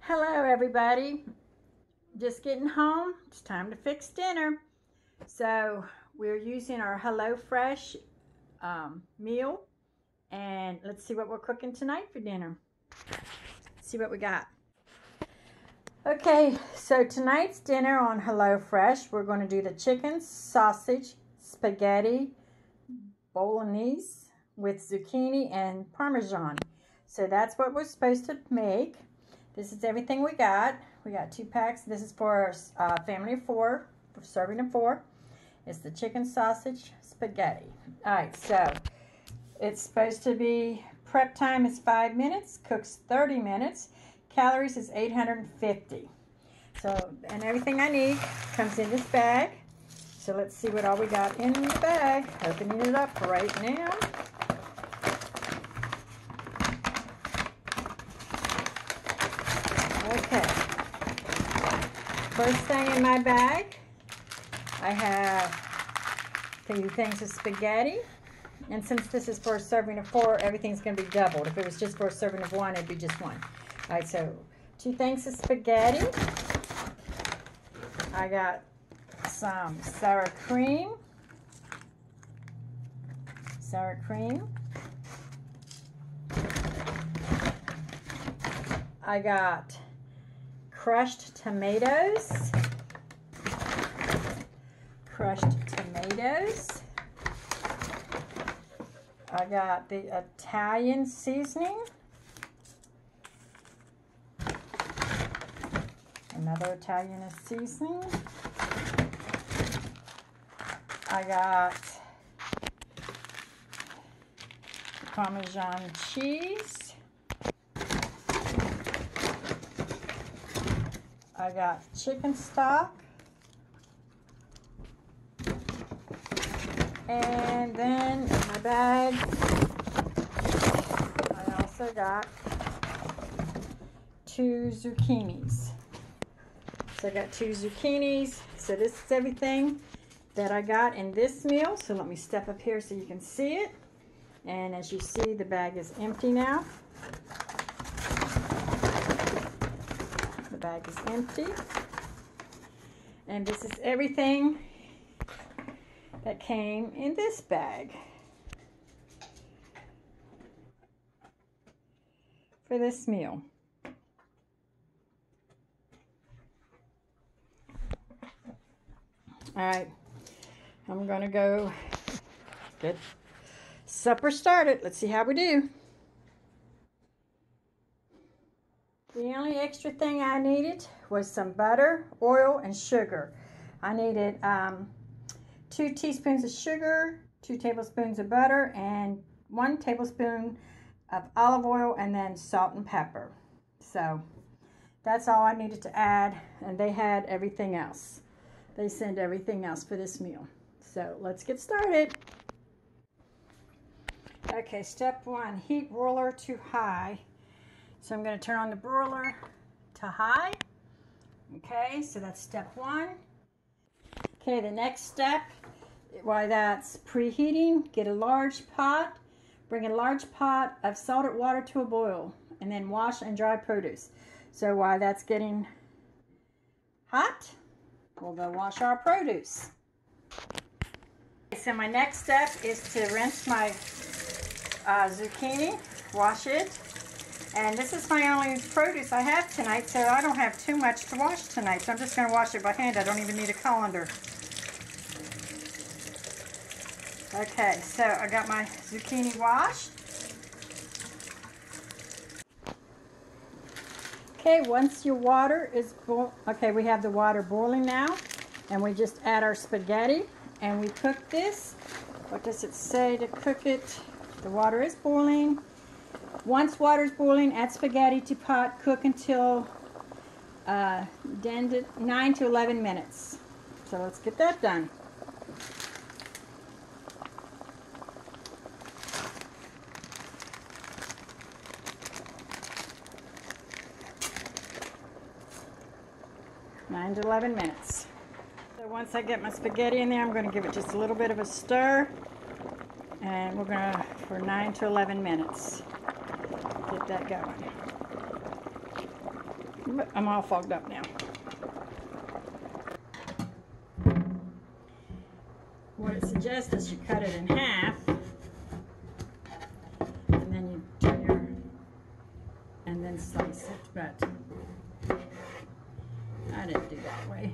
Hello, everybody. Just getting home. It's time to fix dinner. So we're using our HelloFresh um, meal. And let's see what we're cooking tonight for dinner. see what we got. Okay, so tonight's dinner on HelloFresh, we're going to do the chicken, sausage, spaghetti, bolognese with zucchini and parmesan. So that's what we're supposed to make. This is everything we got. We got two packs. This is for a uh, family of four, for serving of four. It's the chicken sausage spaghetti. All right, so it's supposed to be, prep time is five minutes, cooks 30 minutes. Calories is 850. So, and everything I need comes in this bag. So let's see what all we got in the bag. Opening it up right now. Okay. First thing in my bag, I have two things of spaghetti. And since this is for a serving of four, everything's going to be doubled. If it was just for a serving of one, it'd be just one. All right, so two things of spaghetti. I got some sour cream. Sour cream. I got crushed tomatoes. Crushed tomatoes. I got the Italian seasoning. Another Italian seasoning. I got Parmesan cheese. I got chicken stock. And then in my bag, I also got two zucchinis. So I got two zucchinis. So this is everything that I got in this meal. So let me step up here so you can see it. And as you see, the bag is empty now. Bag is empty. And this is everything that came in this bag. For this meal. All right, I'm gonna go get supper started. Let's see how we do. The only extra thing I needed was some butter, oil, and sugar. I needed um, two teaspoons of sugar, two tablespoons of butter, and one tablespoon of olive oil, and then salt and pepper. So that's all I needed to add, and they had everything else. They send everything else for this meal. So let's get started. Okay, step one, heat broiler to high. So I'm going to turn on the broiler to high. Okay, so that's step one. Okay, the next step, while that's preheating, get a large pot, bring a large pot of salted water to a boil, and then wash and dry produce. So while that's getting hot, we'll go wash our produce. So my next step is to rinse my uh, zucchini, wash it, and this is my only produce I have tonight, so I don't have too much to wash tonight. So I'm just going to wash it by hand. I don't even need a colander. Okay, so I got my zucchini washed. Okay, once your water is boil, okay, we have the water boiling now, and we just add our spaghetti, and we cook this. What does it say to cook it? The water is boiling. Once water is boiling, add spaghetti to pot, cook until uh, 9 to 11 minutes. So let's get that done. Nine to 11 minutes. So once I get my spaghetti in there, I'm going to give it just a little bit of a stir. And we're going to, for 9 to 11 minutes that going. But I'm all fogged up now. What it suggests is you cut it in half and then you turn your and then slice it, but I didn't do that way.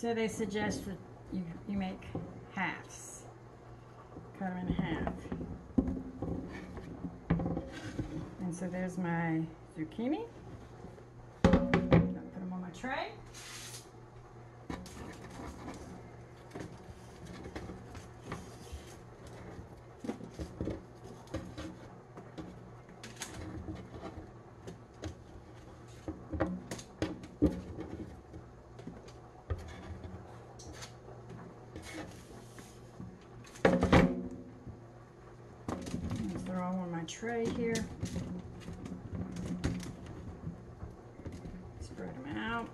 So they suggest that you, you make halves. Cut them in half. And so there's my zucchini. Put them on my tray. Tray here. Spread them out.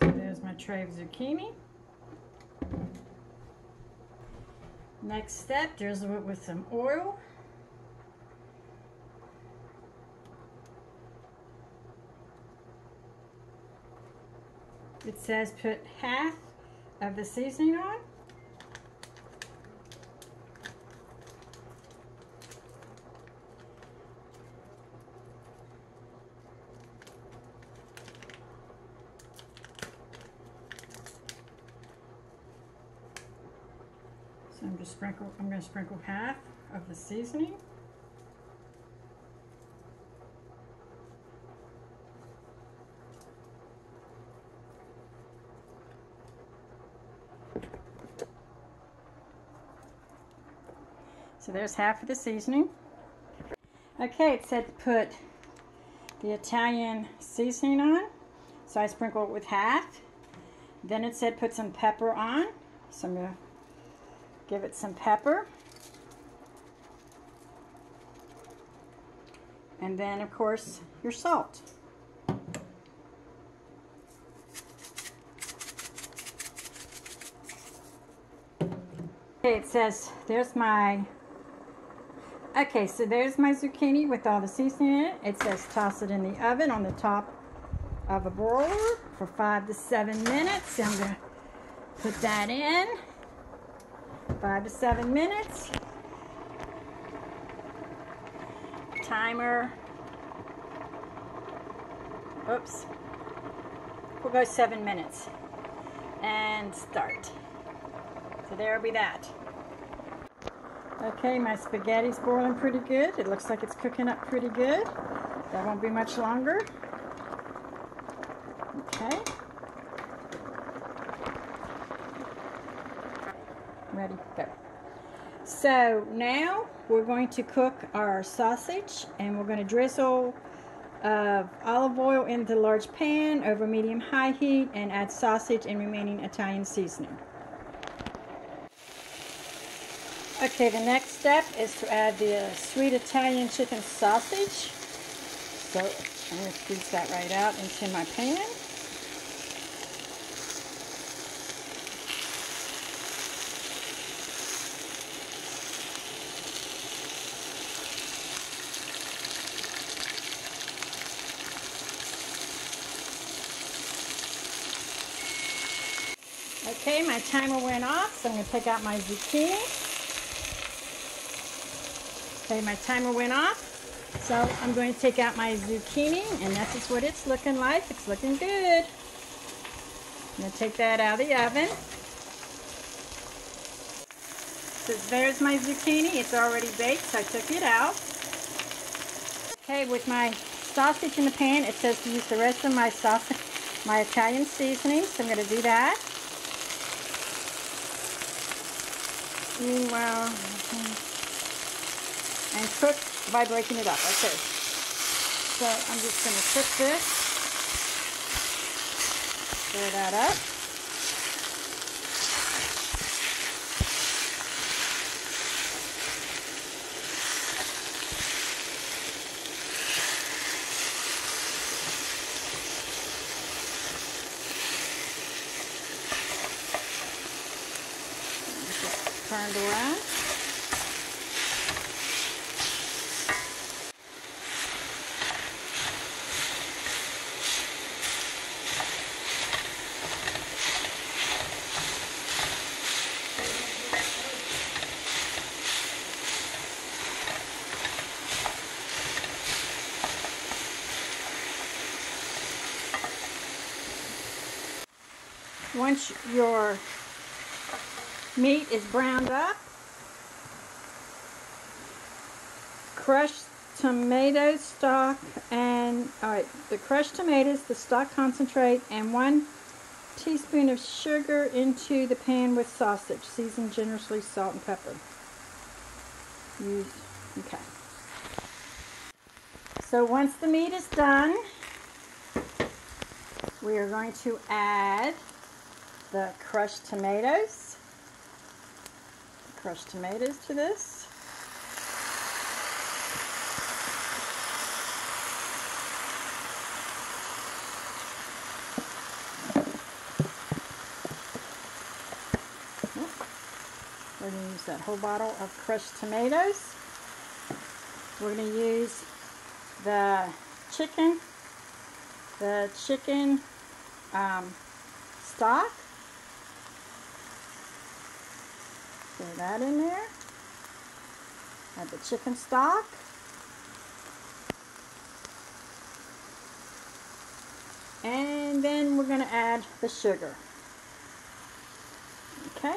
So there's my tray of zucchini. Next step, drizzle it with some oil. It says put half of the seasoning on. I'm just sprinkle, I'm going to sprinkle half of the seasoning. So there's half of the seasoning. Okay, it said to put the Italian seasoning on. So I sprinkle it with half. Then it said put some pepper on. So I'm going to Give it some pepper. And then, of course, your salt. Okay, it says, there's my, okay, so there's my zucchini with all the seasoning in it. It says toss it in the oven on the top of a broiler for five to seven minutes. I'm going to put that in five to seven minutes. Timer. Oops. We'll go seven minutes. And start. So there'll be that. Okay, my spaghetti's boiling pretty good. It looks like it's cooking up pretty good. That won't be much longer. Okay. ready, go. So now we're going to cook our sausage and we're going to drizzle uh, olive oil into the large pan over medium high heat and add sausage and remaining Italian seasoning. Okay, the next step is to add the sweet Italian chicken sausage. So I'm going to squeeze that right out into my pan. Okay, my timer went off, so I'm going to take out my zucchini. Okay, my timer went off, so I'm going to take out my zucchini, and that's just what it's looking like. It's looking good. I'm going to take that out of the oven. So there's my zucchini. It's already baked, so I took it out. Okay, with my sausage in the pan, it says to use the rest of my sausage, my Italian seasoning, so I'm going to do that. Meanwhile, and cook by breaking it up. Okay. So I'm just going to cook this. Stir that up. Turned around. Once your meat is browned up, crushed tomato stock and all right the crushed tomatoes the stock concentrate and one teaspoon of sugar into the pan with sausage season generously salt and pepper. Use okay. So once the meat is done we are going to add the crushed tomatoes crushed tomatoes to this We're going to use that whole bottle of crushed tomatoes. We're going to use the chicken, the chicken um, stock. Throw that in there. Add the chicken stock. And then we're going to add the sugar. Okay.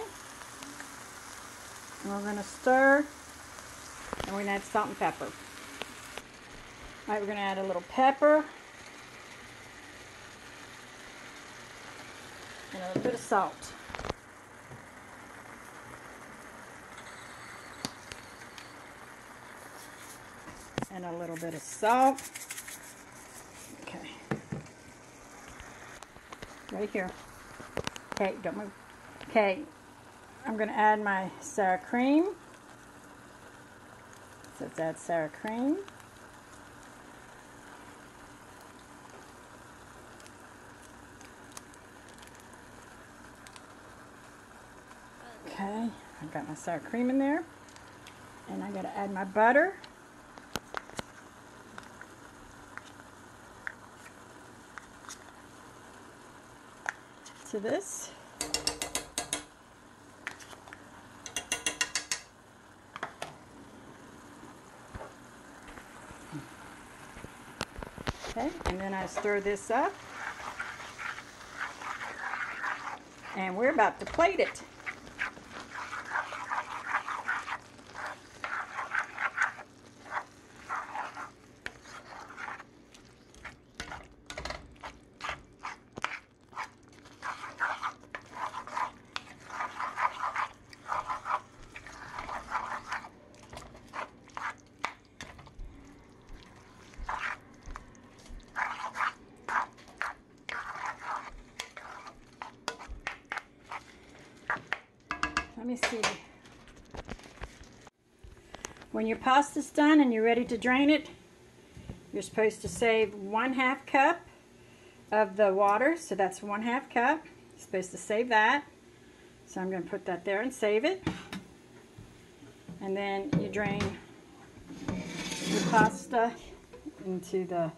And we're going to stir. And we're going to add salt and pepper. Alright, we're going to add a little pepper. And a little bit of salt. And a little bit of salt. Okay. Right here. Okay, don't move. Okay, I'm going to add my sour cream. So let's add sour cream. Okay, I've got my sour cream in there. And I got to add my butter. This. Okay, and then I stir this up. And we're about to plate it. Let me see. When your pasta's done and you're ready to drain it, you're supposed to save one half cup of the water. So that's one half cup. You're supposed to save that. So I'm going to put that there and save it. And then you drain your pasta into the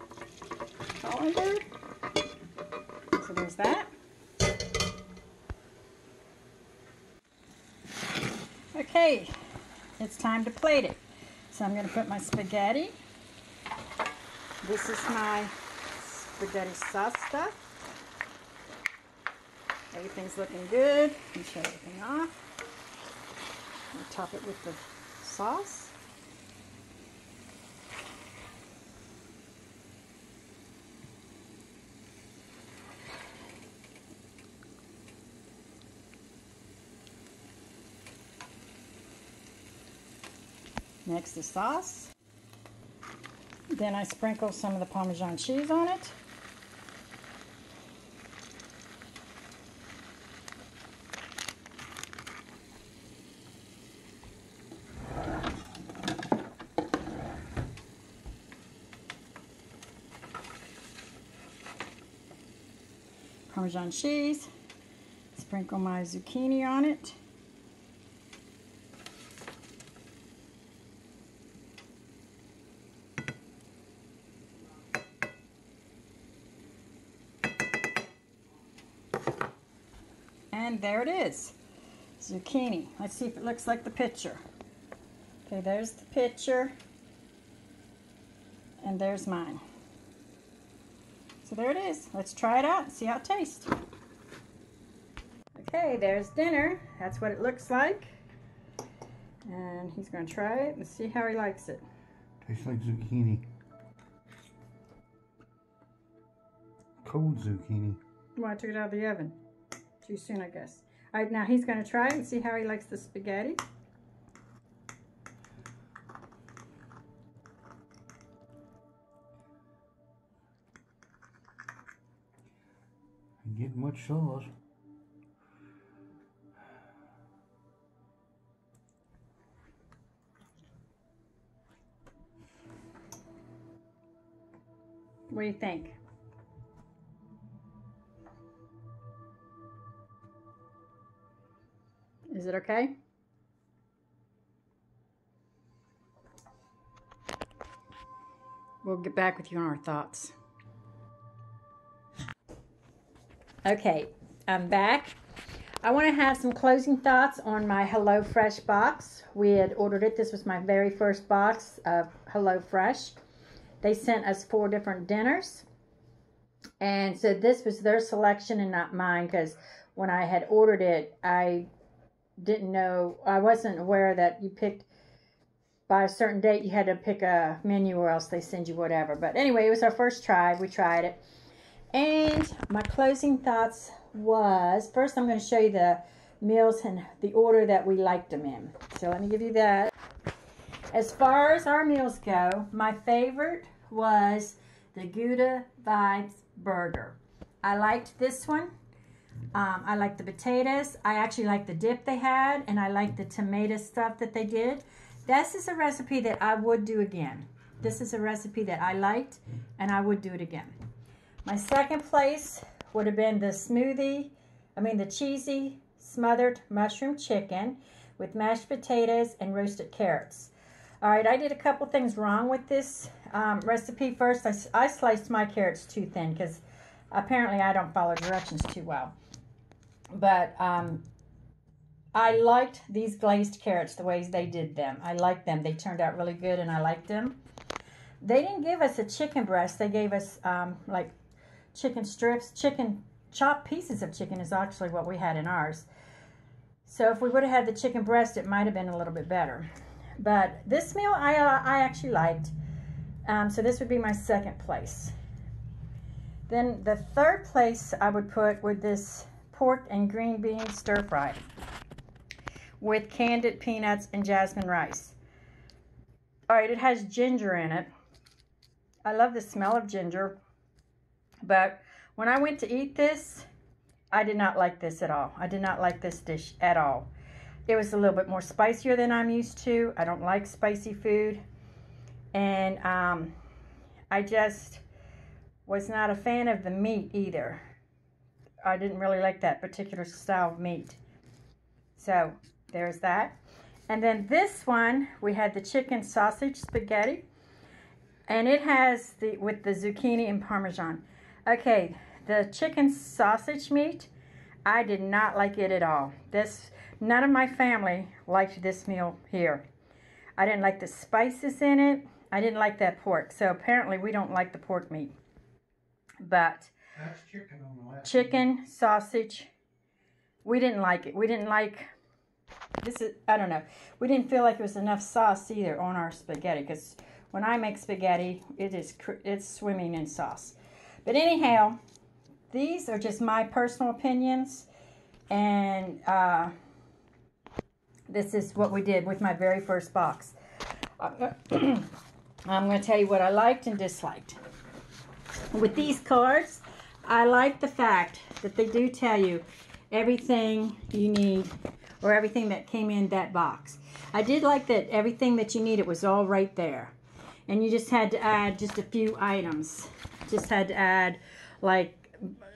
colander. So there's that. Okay, it's time to plate it. So I'm going to put my spaghetti. This is my spaghetti stuff. Everything's looking good. Me show everything off. top it with the sauce. Next the sauce. Then I sprinkle some of the Parmesan cheese on it. Parmesan cheese. Sprinkle my zucchini on it. And there it is, zucchini. Let's see if it looks like the picture. Okay, there's the picture. And there's mine. So there it is. Let's try it out and see how it tastes. Okay, there's dinner. That's what it looks like. And he's going to try it and see how he likes it. Tastes like zucchini. Cold zucchini. Well, I took it out of the oven. Too soon, I guess. All right, now he's going to try and see how he likes the spaghetti. Get much sauce. What do you think? Is it okay? We'll get back with you on our thoughts. Okay, I'm back. I want to have some closing thoughts on my HelloFresh box. We had ordered it. This was my very first box of HelloFresh. They sent us four different dinners. And so this was their selection and not mine because when I had ordered it, I didn't know, I wasn't aware that you picked by a certain date, you had to pick a menu or else they send you whatever. But anyway, it was our first try. We tried it. And my closing thoughts was first, I'm going to show you the meals and the order that we liked them in. So let me give you that. As far as our meals go, my favorite was the Gouda Vibes Burger. I liked this one. Um, I like the potatoes. I actually like the dip they had, and I like the tomato stuff that they did. This is a recipe that I would do again. This is a recipe that I liked, and I would do it again. My second place would have been the smoothie, I mean the cheesy smothered mushroom chicken with mashed potatoes and roasted carrots. All right, I did a couple things wrong with this um, recipe. First, I, I sliced my carrots too thin because apparently I don't follow directions too well. But um, I liked these glazed carrots the ways they did them. I liked them. They turned out really good and I liked them. They didn't give us a chicken breast. They gave us um, like chicken strips. Chicken, chopped pieces of chicken is actually what we had in ours. So if we would have had the chicken breast, it might have been a little bit better. But this meal I, uh, I actually liked. Um, so this would be my second place. Then the third place I would put with this pork and green bean stir fry with candied peanuts and jasmine rice. All right, it has ginger in it. I love the smell of ginger. But when I went to eat this, I did not like this at all. I did not like this dish at all. It was a little bit more spicier than I'm used to. I don't like spicy food. And um, I just was not a fan of the meat either. I didn't really like that particular style of meat. So there's that. And then this one, we had the chicken sausage spaghetti. And it has the with the zucchini and parmesan. Okay, the chicken sausage meat, I did not like it at all. This None of my family liked this meal here. I didn't like the spices in it. I didn't like that pork. So apparently we don't like the pork meat. But Chicken on the chicken, sausage, we didn't like it. We didn't like this is I don't know. We didn't feel like there was enough sauce either on our spaghetti because when I make spaghetti, it is it's swimming in sauce. But anyhow, these are just my personal opinions, and uh, this is what we did with my very first box. I'm going to tell you what I liked and disliked. With these cards, I like the fact that they do tell you everything you need or everything that came in that box. I did like that everything that you needed was all right there. And you just had to add just a few items. Just had to add like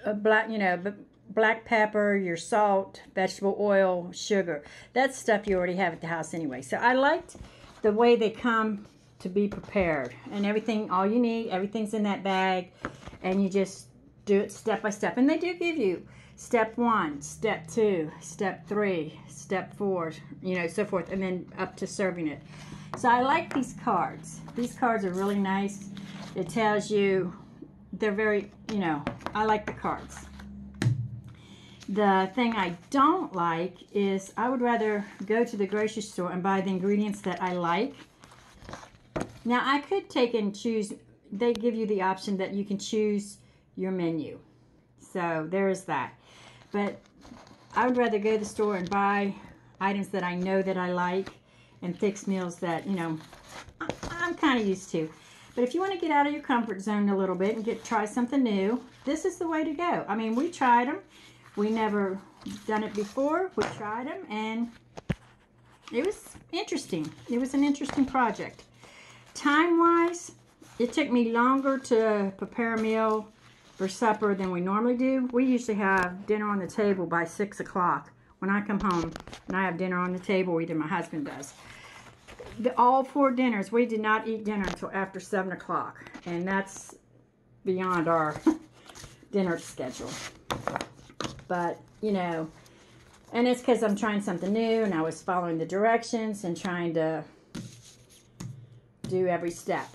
a black, you know, black pepper, your salt, vegetable oil, sugar. That's stuff you already have at the house anyway. So I liked the way they come to be prepared. And everything, all you need, everything's in that bag. And you just do it step by step. And they do give you step one, step two, step three, step four, you know, so forth, and then up to serving it. So I like these cards. These cards are really nice. It tells you, they're very, you know, I like the cards. The thing I don't like is I would rather go to the grocery store and buy the ingredients that I like. Now I could take and choose, they give you the option that you can choose your menu. So there's that. But I would rather go to the store and buy items that I know that I like and fix meals that, you know, I'm kind of used to. But if you want to get out of your comfort zone a little bit and get try something new, this is the way to go. I mean, we tried them we never done it before. We tried them and it was interesting. It was an interesting project. Time-wise, it took me longer to prepare a meal for supper than we normally do. We usually have dinner on the table by 6 o'clock. When I come home and I have dinner on the table, either my husband does. The, all four dinners, we did not eat dinner until after 7 o'clock. And that's beyond our dinner schedule but you know, and it's because I'm trying something new and I was following the directions and trying to do every step.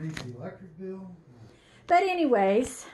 Raise the electric bill. But anyways,